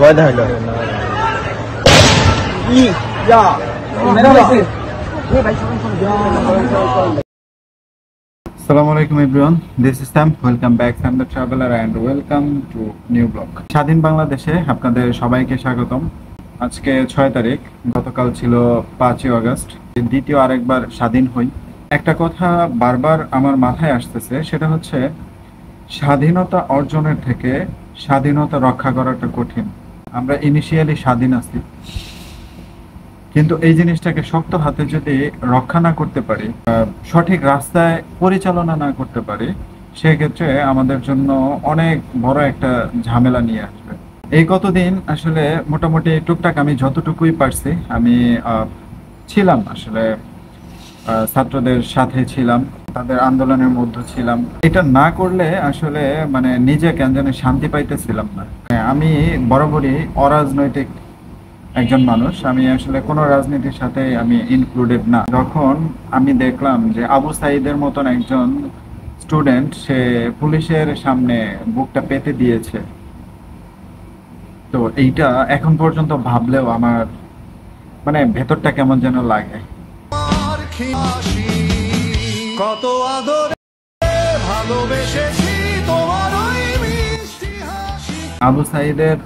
ভয় দেখাইলো। Assalamu alaikum everyone. This is Sam. Welcome back Sam the Traveler and welcome to new blog. স্বাধীন বাংলাদেশে আপনাদের সবাইকে স্বাগতম। আজকে ছয় তারিখ গতকাল ছিল পাঁচই আগস্ট দ্বিতীয় আরেকবার স্বাধীন হই। একটা কথা বারবার আমার মাথায় আসতেছে সেটা হচ্ছে স্বাধীনতা অর্জনের থেকে স্বাধীনতা রক্ষা করাটা কঠিন। আমরা ইনিশিয়ালি স্বাধীন আছি। কিন্তু এই জিনিসটাকে শক্ত হাতে যদি রক্ষা না করতে পারি সঠিক রাস্তায় পরিচালনা না করতে পারি, সেক্ষেত্রে আমাদের জন্য অনেক বড় একটা ঝামেলা নিয়ে আসবে। এই কতদিন আসলে মোটামুটি টুকটাক আমি যতটুকুই পারছি, আমি ছিলাম আসলে ছাত্রদের সাথে ছিলাম, তাদের আন্দোলনের মধ্যে ছিলাম। এটা না করলে আসলে মানে নিজে কেন শান্তি পাইতেছিলাম না। আমি বরাবরই অরাজনৈতিক একজন মানুষ। আমি আসলে কোনো রাজনীতির সাথে আমি ইনক্লুডেড না। যখন আমি দেখলাম যে আবু সাইদের মতন একজন স্টুডেন্ট সে পুলিশের সামনে বুকটা পেতে দিয়েছে। তো এইটা এখন পর্যন্ত ভাবলেও আমার মানে ভেতরটা কেমন যেন লাগে। কত আদরে ভালোবেসেছি। আবু সাইদের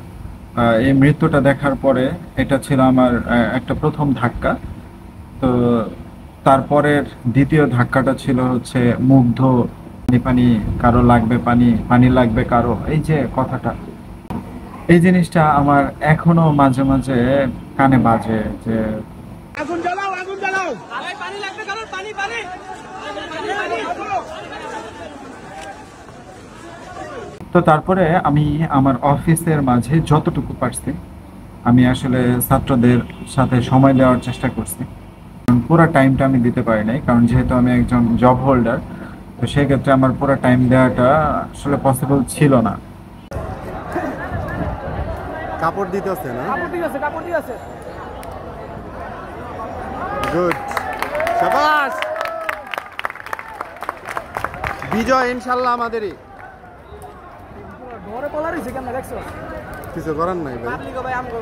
এই মৃত্যুটা দেখার পরে এটা ছিল আমার একটা প্রথম ধাক্কা। তো তারপরের দ্বিতীয় ধাক্কাটা ছিল হচ্ছে মুগ্ধ, পানি পানি, কারও লাগবে পানি পানি লাগবে কারও? এই যে কথাটা। এই জিনিসটা আমার এখনও মাঝে মাঝে কানে বাজে যে আগুন জ্বালাও আগুন জ্বালাও আরে পানি লাগবে কারণ পানি পানি পানি পানি তো তারপরে আমি আমার অফিসের মাঝে যতটুকু পারছি আমি আসলে ছাত্রদের সাথে সময় দেওয়ার চেষ্টা করছি। কারণ পুরো টাইমটা আমি দিতে পারি নাই কারণ যেহেতু আমি একজন জব হোল্ডার তো সেক্ষেত্রে আমার পুরো টাইম দেওয়াটা আসলে পসিবল ছিল না। কাপড় দিতেছে না? কাপড় ঠিক আছে কাপড় আছে গুড শাবাশ বিজয় ইনশাল্লাহ আমাদেরই। ঘরে পলা রইছে কেমন দেখছ? কিছু করার নাই ভাই। ভাই আম গো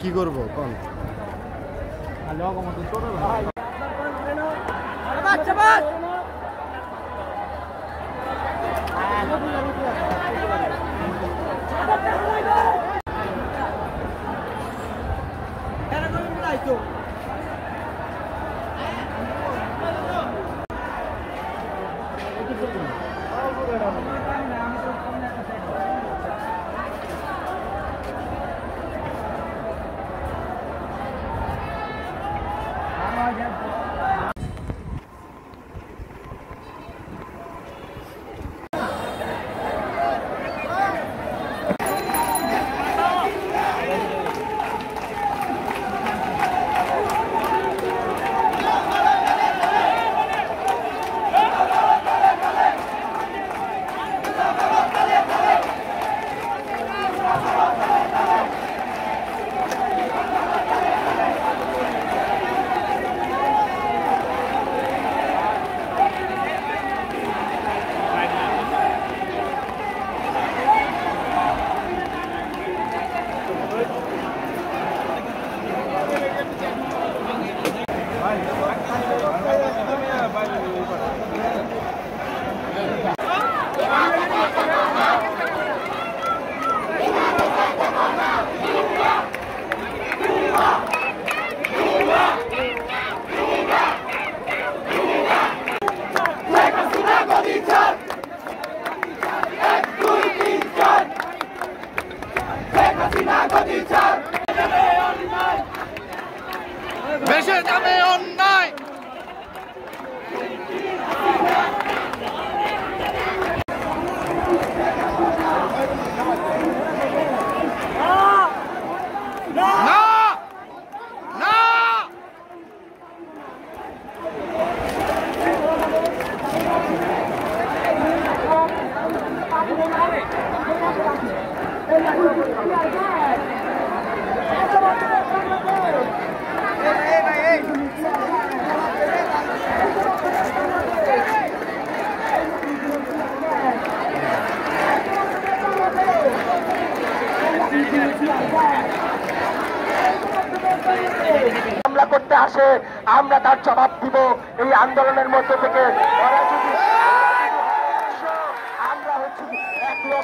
কি? করব কোন? হ্যালো কমত তোর ভাই। বাচ্চা বাস বেশে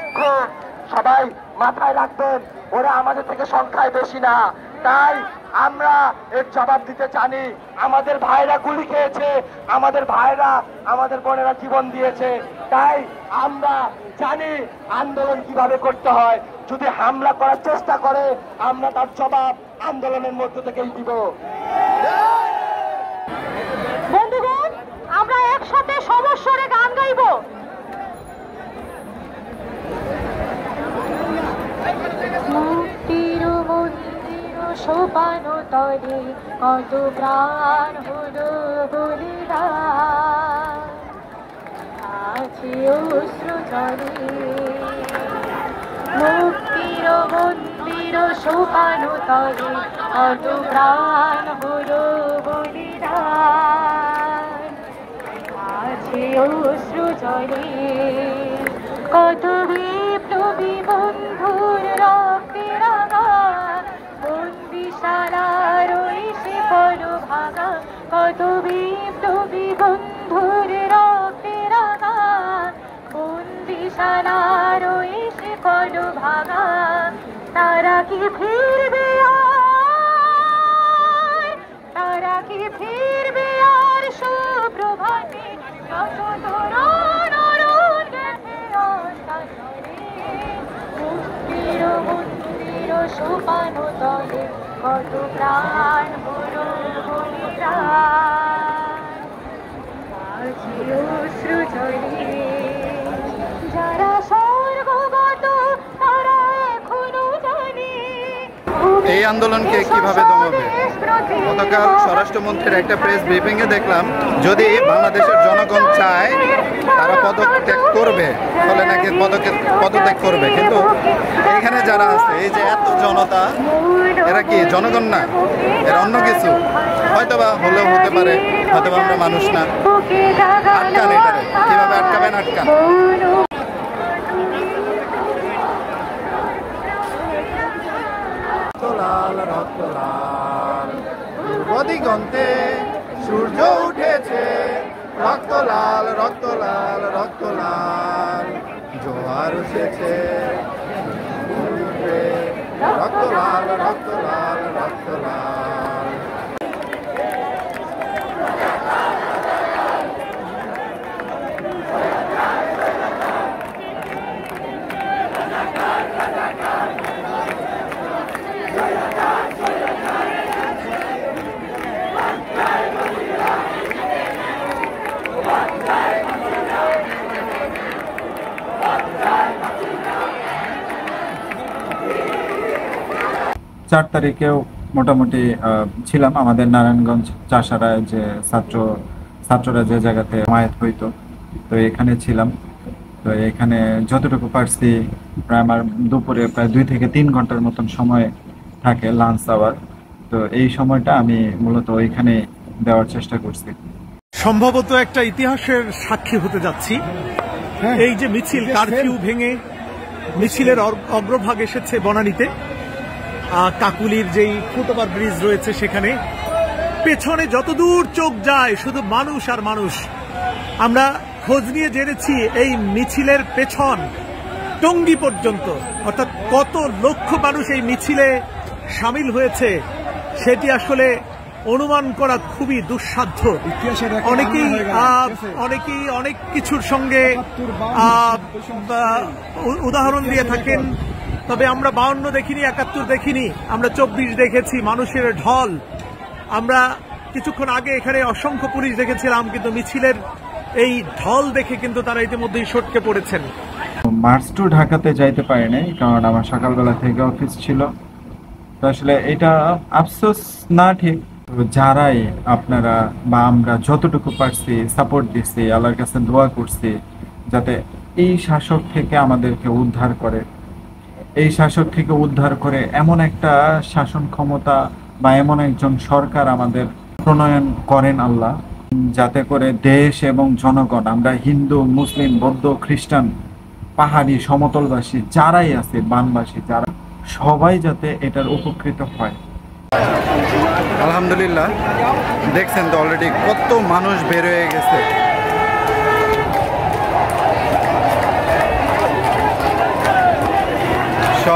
লক্ষ সবাই মাথায় রাখবেন, ওরা আমাদের থেকে সংখ্যায় বেশি না। তাই আমরা এর জবাব দিতে জানি, আমাদের ভাইরা গুলি খেয়েছে, আমাদের ভাইরা, আমাদের বোনেরা জীবন দিয়েছে। তাই আমরা জানি আন্দোলন কীভাবে করতে হয়। যদি হামলা করার চেষ্টা করে, আমরা তার জবাব আন্দোলনের মধ্য থেকেই দিব। বন্ধুগণ, আমরা একসাথে সমস্যরে গান গাইবো। সোপান তরে কত প্রাণ হলো বলিদান আছে অশ্রু জলে মুক্তির মন্দির সোপান তরে কত প্রাণ হলো বলিদান আছে অশ্রু জলে কত বিপ্লবী বন্ধুর বন্দিশালার ওই শিকল ভাঙা, কত বিপ্লবী বন্ধুর রক্তে রাঙা। বন্দিশালার ওই শিকল ভাঙা, তারা কি ফিরবে আর? তারা কি ফিরবে আর সুপ্রভাতে? কত মন্দির সোপানো তলে কত প্রাণ হলো বলিদান। আছে অশ্রু ঝরে আন্দোলনকে কীভাবে দমাবে গতকাল স্বরাষ্ট্রমন্ত্রীর একটা প্রেস ব্রিফিং এ দেখলাম, যদি বাংলাদেশের জনগণ চায়, তারা পদত্যাগ করবে, ফলে নাকি পদক্ষেপ পদত্যাগ করবে। কিন্তু এখানে যারা আছে, এই যে এত জনতা, এরা কি জনগণ না? এরা অন্য কিছু। হয়তোবা হলেও হতে পারে, হয়তোবা আমরা মানুষ না। আটকান এটারে। কীভাবে আটকাবেন আটকান? লাল রক্ত লাল দিগন্তে সূর্য উঠেছে। রক্ত লাল রক্ত লাল রক্ত লাল জোয়ার উঠেছে। রক্ত লাল রক্ত লাল রক্ত লাল চার তারিখেও মোটামুটি আহ, ছিলাম আমাদের নারায়ণগঞ্জ চাষারায় যে ছাত্র ছাত্ররা যে জায়গাতে মায়েত হইতো তো এখানে ছিলাম। তো এখানে যতটুকু পারছি প্রায় আমার দুপুরে প্রায় দুই থেকে তিন ঘণ্টার মতন সময় থাকে লাঞ্চ আওয়ার তো এই সময়টা আমি মূলত ওইখানে দেওয়ার চেষ্টা করছি। সম্ভবত একটা ইতিহাসের সাক্ষী হতে যাচ্ছি। এই যে মিছিল কারফিউ ভেঙে মিছিলের অগ্রভাগ এসেছে বনানীতে। কাকুলির যেই ফুটওভার ব্রিজ রয়েছে সেখানে। পেছনে যতদূর চোখ যায় শুধু মানুষ আর মানুষ। আমরা খোঁজ নিয়ে জেনেছি এই মিছিলের পেছন টঙ্গী পর্যন্ত। অর্থাৎ কত লক্ষ মানুষ এই মিছিলে সামিল হয়েছে সেটি আসলে অনুমান করা খুবই দুঃসাধ্য। অনেকেই অনেকেই অনেক কিছুর সঙ্গে উদাহরণ দিয়ে থাকেন। তবে আমরা বাউন্ন দেখিনি, একাত্তর দেখিনি, আমরা চব্বিশ দেখেছি, মানুষের ঢল। আমরা কিছুক্ষণ আগে এখানে অসংখ্য পুলিশ দেখেছিলাম, কিন্তু মিছিলের এই ঢল দেখে কিন্তু তারা ইতিমধ্যেই সটকে পড়েছেন। মার্চ টু ঢাকাতে যাইতে পারি নাই, কারণ আমার সকালবেলা থেকে অফিস ছিল। তো আসলে এটা আফসোস না ঠিক। যারাই আপনারা বা আমরা যতটুকু পারছি সাপোর্ট দিচ্ছি আল্লাহর কাছে দোয়া করছি, যাতে এই শাসক থেকে আমাদেরকে উদ্ধার করে। এই শাসক থেকে উদ্ধার করে এমন একটা শাসন ক্ষমতা বা এমন একজন সরকার আমাদের প্রণয়ন করেন আল্লাহ, যাতে করে দেশ এবং জনগণ, আমরা হিন্দু, মুসলিম, বৌদ্ধ, খ্রিস্টান, পাহাড়ি, সমতলবাসী, যারাই আছে, বানবাসী, যারা, সবাই যাতে এটার উপকৃত হয়। আলহামদুলিল্লাহ, দেখছেন তো অলরেডি কত মানুষ বের হয়ে গেছে।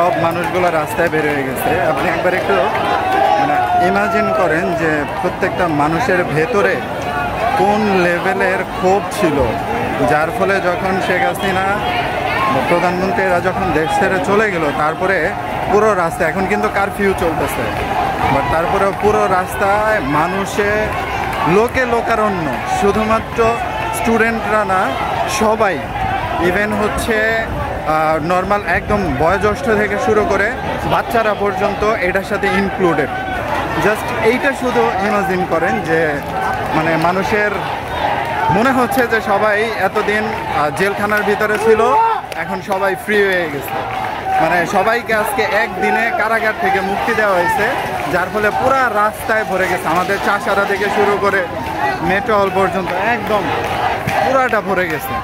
সব মানুষগুলো রাস্তায় বের হয়ে গেছে। আপনি একবার একটু মানে ইমাজিন করেন যে প্রত্যেকটা মানুষের ভেতরে কোন লেভেলের ক্ষোভ ছিল। যার ফলে যখন শেখ হাসিনা, প্রধানমন্ত্রীরা যখন দেশ ছেড়ে চলে গেল, তারপরে পুরো রাস্তা, এখন কিন্তু কারফিউ চলতেছে। বাট তারপরে পুরো রাস্তায় মানুষে লোকে লোকারণ্য, শুধুমাত্র স্টুডেন্টরা না, সবাই ইভেন হচ্ছে নর্মাল একদম বয়োজ্যেষ্ঠ থেকে শুরু করে বাচ্চারা পর্যন্ত এটার সাথে ইনক্লুডেড জাস্ট এইটা শুধু ইমাজিন করেন যে মানে মানুষের মনে হচ্ছে যে সবাই এতদিন জেলখানার ভিতরে ছিল, এখন সবাই ফ্রি হয়ে গেছে। মানে সবাইকে আজকে একদিনে কারাগার থেকে মুক্তি দেওয়া হয়েছে, যার ফলে পুরা রাস্তায় ভরে গেছে। আমাদের চাষারা থেকে শুরু করে মেট্রো হল পর্যন্ত একদম পুরাটা ভরে গেছে।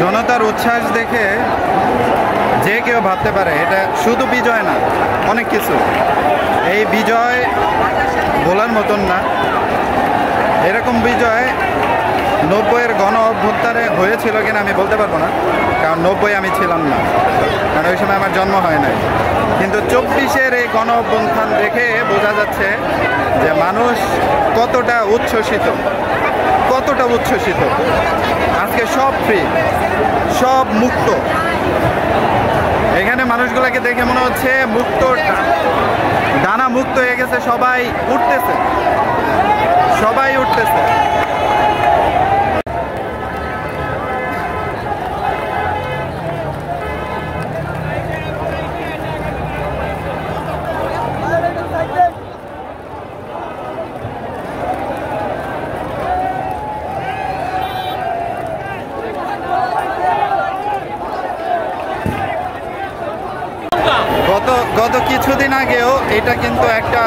জনতার উচ্ছ্বাস দেখে যে কেউ ভাবতে পারে, এটা শুধু বিজয় না, অনেক কিছু। এই বিজয় বলার মতন না। এরকম বিজয় নব্বইয়ের গণ অভ্যুত্থানে হয়েছিল কিনা আমি বলতে পারব না, কারণ নব্বই আমি ছিলাম না। কারণ ওই সময় আমার জন্ম হয় নাই। কিন্তু চব্বিশের এই গণ অভ্যুত্থান দেখে বোঝা যাচ্ছে যে মানুষ কতটা উচ্ছ্বসিত। কতটা উচ্ছ্বসিত? আজকে সব ফ্রি সব মুক্ত। এখানে মানুষগুলোকে দেখে মনে হচ্ছে মুক্ত, ডানা মুক্ত হয়ে গেছে, সবাই উঠতেছে। সবাই উঠতেছে গত গত কিছুদিন আগেও এটা কিন্তু একটা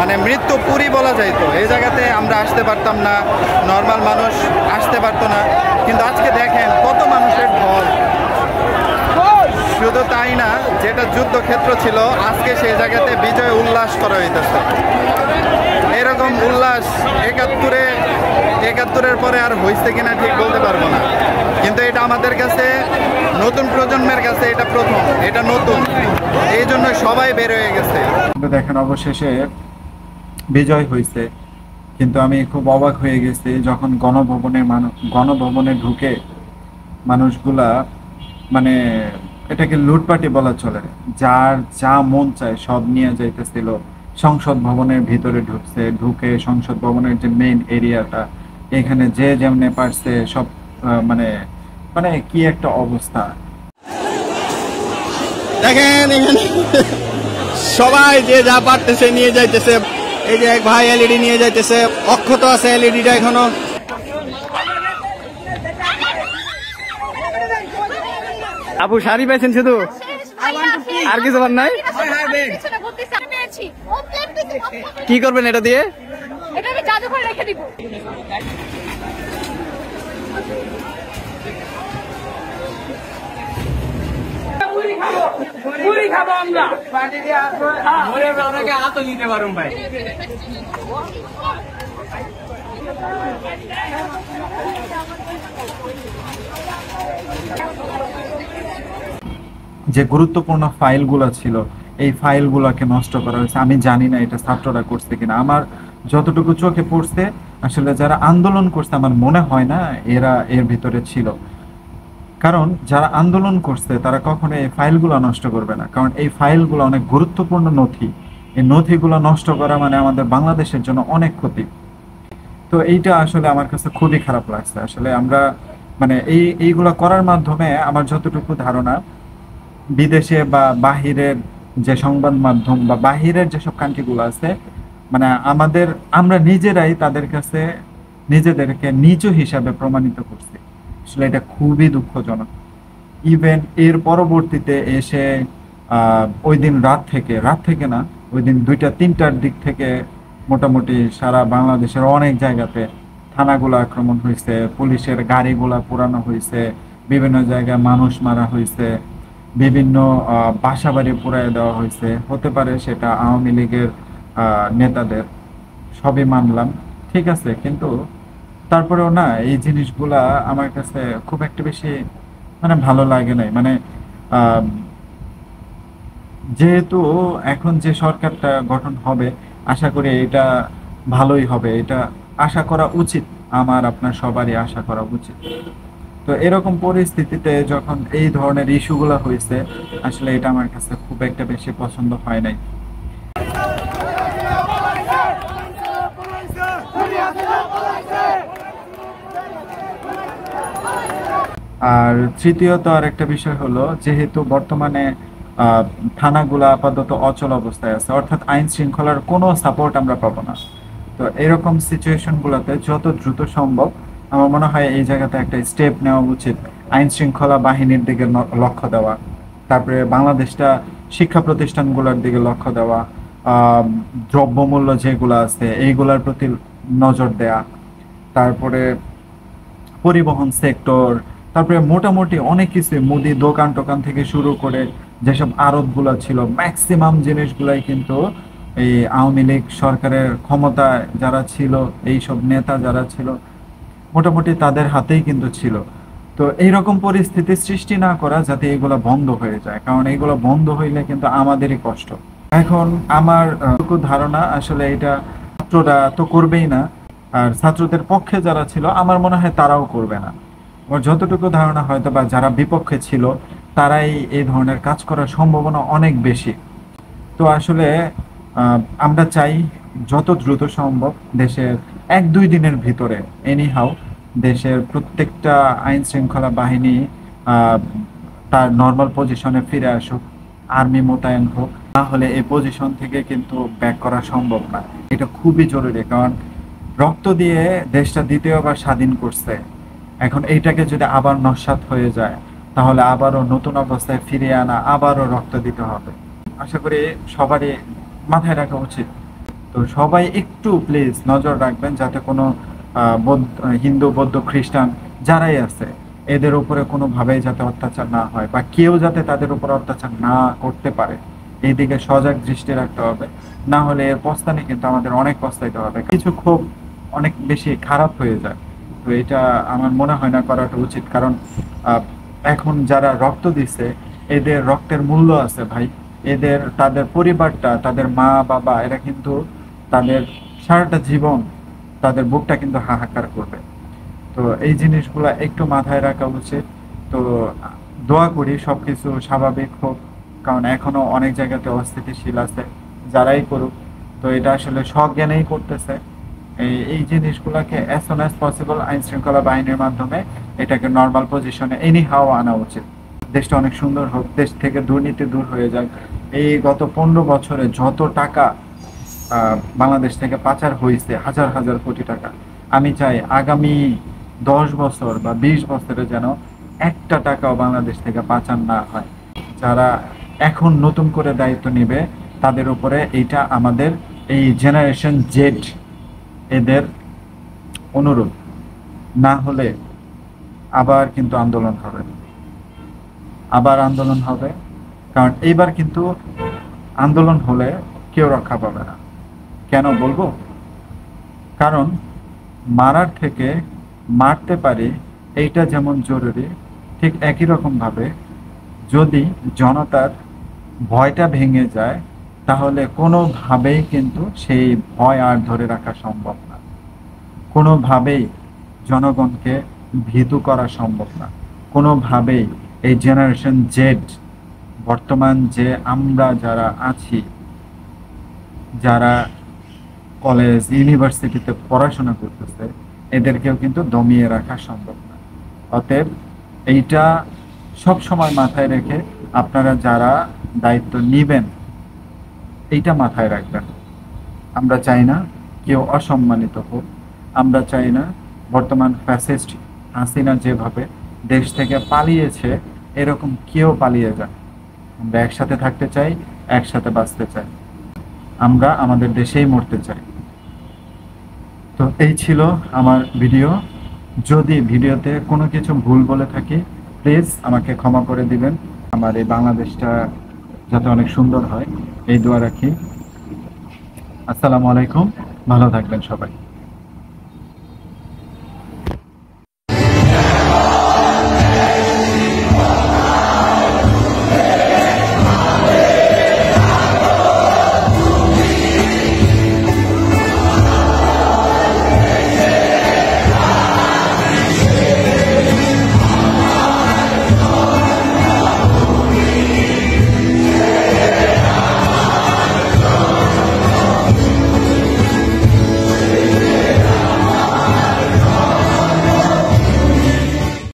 মানে মৃত্যু পুরী বলা যাইতো। এই জায়গাতে আমরা আসতে পারতাম না নর্মাল মানুষ আসতে পারতো না। কিন্তু আজকে দেখেন কত মানুষের ঢল। শুধু তাই না, যেটা যুদ্ধক্ষেত্র ছিল, আজকে সেই জায়গাতে বিজয় উল্লাস করা হইতেছে। এরকম উল্লাস একাত্তরে, একাত্তরের পরে আর হয়েছে কিনা ঠিক বলতে পারব না। কিন্তু এটা আমাদের কাছে, নতুন প্রজন্মের কাছে এটা প্রথম, এটা নতুন। এই জন্য সবাই বের হয়ে গেছে। কিন্তু দেখেন, অবশেষে বিজয় হয়েছে। কিন্তু আমি খুব অবাক হয়ে গেছি যখন গণভবনে মানুষ গণভবনে ঢুকে মানুষগুলা মানে এটাকে লুটপাটি বলা চলে। যার যা মন চায় সব নিয়ে যাইতেছিল। সংসদ ভবনের ভিতরে ঢুকছে, ঢুকে সংসদ ভবনের যে মেইন এরিয়াটা এখানে যে যেমনে পারছে সব মানে মানে কি একটা অবস্থা। দেখেন এখানে সবাই যে যা পারতেছে নিয়ে যাইতেছে। এই যে এক ভাই এলইডি নিয়ে যাইতেছে। অক্ষত আছে এলইডিটা এখনও। আপু, শাড়ি পেয়েছেন শুধু? আর কিছু পান নাই? কি করবেন এটা দিয়ে? এটা আমি জাদুঘরে রেখে দিব পুরি খাব আমরা যে গুরুত্বপূর্ণ ফাইলগুলো ছিল এই ফাইলগুলোকে নষ্ট করা হয়েছে। আমি জানি না এটা ছাত্ররা করছে কিনা। আমার যতটুকু চোখে পড়ছে আসলে যারা আন্দোলন করছে আমার মনে হয় না এরা এর ভিতরে ছিল। কারণ যারা আন্দোলন করছে, তারা কখনো এই ফাইলগুলো নষ্ট করবে না। কারণ এই ফাইলগুলো অনেক গুরুত্বপূর্ণ নথি। এই নথিগুলো নষ্ট করা মানে আমাদের বাংলাদেশের জন্য অনেক ক্ষতি। তো এইটা আসলে আমার কাছে খুবই খারাপ লাগছে। আসলে আমরা মানে এই, এইগুলো করার মাধ্যমে আমার যতটুকু ধারণা, বিদেশে বা বাহিরের যে সংবাদ মাধ্যম বা বাহিরের যেসব কান্ট্রিগুলো আছে মানে আমাদের, আমরা নিজেরাই তাদের কাছে নিজেদেরকে নিচু হিসাবে প্রমাণিত করছি। আসলে এটা খুবই দুঃখজনক। ইভেন এর পরবর্তীতে এসে ওই দিন রাত থেকে রাত থেকে না ওই দিন দুইটা তিনটার দিক থেকে মোটামুটি সারা বাংলাদেশের অনেক জায়গাতে থানাগুলো আক্রমণ হয়েছে পুলিশের গাড়িগুলা পোড়ানো হয়েছে বিভিন্ন জায়গায় মানুষ মারা হয়েছে বিভিন্ন আহ, বাসাবাড়ি পুড়ায় দেওয়া হয়েছে। হতে পারে সেটা আওয়ামী লীগের নেতাদের সবই মানলাম। ঠিক আছে কিন্তু তারপরেও না, এই জিনিসগুলা আমার কাছে খুব একটা বেশি মানে ভালো লাগে নাই। মানে যেহেতু এখন যে সরকারটা গঠন হবে, আশা করি এটা ভালোই হবে। এটা আশা করা উচিত। আমার, আপনার সবারই আশা করা উচিত। তো এরকম পরিস্থিতিতে যখন এই ধরনের ইস্যুগুলো হয়েছে আসলে এটা আমার কাছে খুব একটা বেশি পছন্দ হয় নাই। আর তৃতীয়ত আর একটা বিষয় হলো, যেহেতু বর্তমানে থানাগুলো আপাতত অচল অবস্থায় আছে, অর্থাৎ আইন শৃঙ্খলার কোনো সাপোর্ট আমরা পাবো না। তো এরকম সিচুয়েশনগুলোতে যত দ্রুত সম্ভব, আমার মনে হয় এই জায়গাতে একটা স্টেপ নেওয়া উচিত, আইন শৃঙ্খলা বাহিনীর দিকে লক্ষ্য দেওয়া, তারপরে বাংলাদেশটা শিক্ষা প্রতিষ্ঠানগুলোর দিকে লক্ষ্য দেওয়া দ্রব্যমূল্য যেগুলো আছে, এইগুলোর প্রতি নজর দেয়া, তারপরে পরিবহন সেক্টর তারপরে মোটামুটি অনেক কিছু মুদি দোকান টোকান থেকে শুরু করে যেসব আড়তগুলো ছিল ম্যাক্সিমাম জিনিসগুলাই কিন্তু এই আওয়ামী লীগ সরকারের ক্ষমতায় যারা ছিল এই সব নেতা যারা ছিল, মোটামুটি তাদের হাতেই কিন্তু ছিল। তো এইরকম পরিস্থিতি সৃষ্টি না করা যাতে এগুলো বন্ধ হয়ে যায়, কারণ এগুলো বন্ধ হইলে কিন্তু আমাদেরই কষ্ট। এখন আমার ধারণা আসলে এটা ছাত্ররা তো করবেই না, আর ছাত্রদের পক্ষে যারা ছিল, আমার মনে হয় তারাও করবে না। ওর যতটুকু ধারণা হয়তো বা যারা বিপক্ষে ছিল, তারাই এই ধরনের কাজ করার সম্ভাবনা অনেক বেশি। তো আসলে আমরা চাই যত দ্রুত সম্ভব দেশের এক দুই দিনের ভিতরে এনি হাউ দেশের প্রত্যেকটা আইন শৃঙ্খলা বাহিনী তার নর্মাল পজিশনে ফিরে আসুক আর্মি মোতায়েন হোক, না হলে এই পজিশন থেকে কিন্তু ব্যাক করা সম্ভব না। এটা খুবই জরুরি, কারণ রক্ত দিয়ে দেশটা দ্বিতীয়বার স্বাধীন করছে। এখন এইটাকে যদি আবার নস্বাত হয়ে যায়, তাহলে আবারও নতুন অবস্থায় ফিরিয়ে আনা আবারও রক্ত দিতে হবে। আশা করি সবারই মাথায় রাখা উচিত। তো সবাই একটু প্লিজ নজর রাখবেন যাতে কোনো হিন্দু, বৌদ্ধ, খ্রিস্টান যারাই আছে, এদের উপরে কোনোভাবেই যাতে অত্যাচার না হয় বা কেউ যাতে তাদের উপর অত্যাচার না করতে পারে এই দিকে সজাগ দৃষ্টি রাখতে হবে। না হলে এর পস্তানি কিন্তু আমাদের অনেক পস্তাইতে হবে। কিছু খুব অনেক বেশি খারাপ হয়ে যায়। তো এটা আমার মনে হয় না করাটা উচিত। কারণ এখন যারা রক্ত দিচ্ছে এদের রক্তের মূল্য আছে ভাই। এদের, তাদের পরিবারটা, তাদের মা, বাবা, এরা কিন্তু তাদের সারাটা জীবন তাদের বুকটা কিন্তু হাহাকার করবে। তো এই জিনিসগুলো একটু মাথায় রাখা উচিত। তো দোয়া করি সবকিছু স্বাভাবিক হোক, কারণ এখনও অনেক জায়গাতে অস্থিতিশীল আছে, যারাই করুক। তো এটা আসলে সজ্ঞানেই করতেছে। এই জিনিসগুলোকে অ্যাজ সোন অ্যাজ পসিবল আইন শৃঙ্খলা বাহিনীর মাধ্যমে এটাকে নর্মাল পজিশনে এনি হাও আনা উচিত। দেশটা অনেক সুন্দর হোক, দেশ থেকে দুর্নীতি দূর হয়ে যাক। এই গত পনেরো বছরে যত টাকা বাংলাদেশ থেকে পাচার হয়েছে, হাজার হাজার কোটি টাকা, আমি চাই আগামী দশ বছর বা বিশ বছরে যেন একটা টাকাও বাংলাদেশ থেকে পাচার না হয়। যারা এখন নতুন করে দায়িত্ব নেবে, তাদের উপরে এইটা আমাদের, এই জেনারেশন জেড এদের অনুরোধ না হলে আবার কিন্তু আন্দোলন হবে। আবার আন্দোলন হবে, কারণ এইবার কিন্তু আন্দোলন হলে কেউ রক্ষা পাবে না। কেন বলব? কারণ মারার থেকে মারতে পারি এইটা যেমন জরুরি, ঠিক একই রকম ভাবে যদি জনতার ভয়টা ভেঙে যায় তাহলে কোনোভাবেই কিন্তু সেই ভয় আর ধরে রাখা সম্ভব না। কোনোভাবেই জনগণকে ভীতু করা সম্ভব না। কোনোভাবেই এই জেনারেশন জেড বর্তমান যে আমরা যারা আছি, যারা কলেজ, ইউনিভার্সিটিতে পড়াশোনা করতেছে, এদেরকেও কিন্তু দমিয়ে রাখা সম্ভব না। অতএব এইটা সব সময় মাথায় রেখে আপনারা যারা দায়িত্ব নিবেন এইটা মাথায় রাখবেন। আমরা চাই না কেউ অসম্মানিত হোক। আমরা চাই না বর্তমান ফ্যাসিস্ট হাসিনা যেভাবে দেশ থেকে পালিয়েছে, এরকম কেউ পালিয়ে যাক। আমরা একসাথে থাকতে চাই, একসাথে বাঁচতে চাই। আমরা আমাদের দেশেই মরতে চাই। তো এই ছিল আমার ভিডিও। যদি ভিডিওতে কোনো কিছু ভুল বলে থাকি প্লিজ আমাকে ক্ষমা করে দিবেন। আমার এই বাংলাদেশটা যাতে অনেক সুন্দর হয়। এই দোয়া রাখি। আসসালামু আলাইকুম। ভালো থাকবেন সবাই।